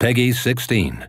Peggy 16.